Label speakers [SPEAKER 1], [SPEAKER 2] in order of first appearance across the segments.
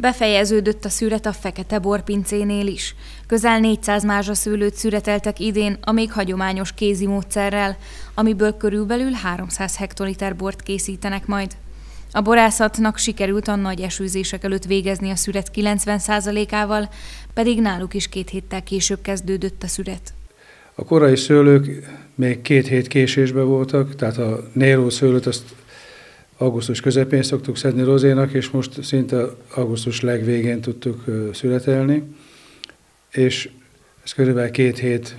[SPEAKER 1] Befejeződött a szüret a Fekete Borpincénél is. Közel 400 szőlőt szüreteltek idén a még hagyományos kézi módszerrel, amiből körülbelül 300 hektoliter bort készítenek majd. A borászatnak sikerült a nagy esőzések előtt végezni a szüret 90%-ával, pedig náluk is két héttel később kezdődött a szüret.
[SPEAKER 2] A korai szőlők még két hét késésben voltak, tehát a Néró szőlőt azt augusztus közepén szoktuk szedni rozénak, és most szinte augusztus legvégén tudtuk születelni, és ez körülbelül két hét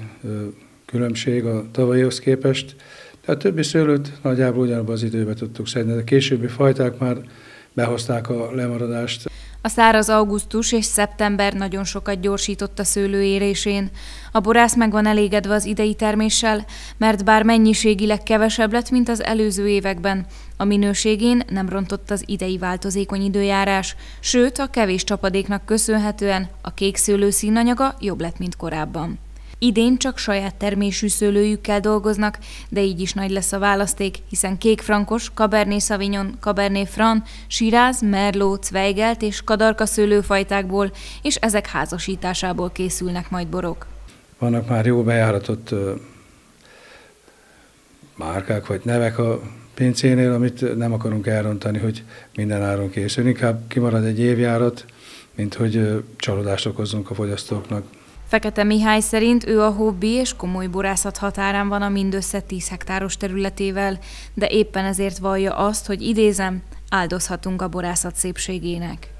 [SPEAKER 2] különbség a tavalyihoz képest. A többi szőlőt nagyjából ugyanabban az időben tudtuk szedni, de a későbbi fajták már behozták a lemaradást.
[SPEAKER 1] A száraz augusztus és szeptember nagyon sokat gyorsított a szőlő érésén. A borász meg van elégedve az idei terméssel, mert bár mennyiségileg kevesebb lett, mint az előző években, a minőségén nem rontott az idei változékony időjárás, sőt a kevés csapadéknak köszönhetően a kék szőlő színanyaga jobb lett, mint korábban. Idén csak saját termésű szőlőjükkel dolgoznak, de így is nagy lesz a választék, hiszen kékfrankos, Cabernet Sauvignon, Cabernet Franc, Shiraz, Merlot, Zweigelt és Kadarka szőlőfajtákból, és ezek házasításából készülnek majd borok.
[SPEAKER 2] Vannak már jó bejáratott márkák vagy nevek a pincénél, amit nem akarunk elrontani, hogy minden áron készül. Inkább kimarad egy évjárat, mint hogy csalódást okozzunk a fogyasztóknak.
[SPEAKER 1] Fekete Mihály szerint ő a hobbi és komoly borászat határán van a mindössze 10 hektáros területével, de éppen ezért vallja azt, hogy idézem, áldozhatunk a borászat szépségének.